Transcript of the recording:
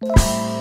you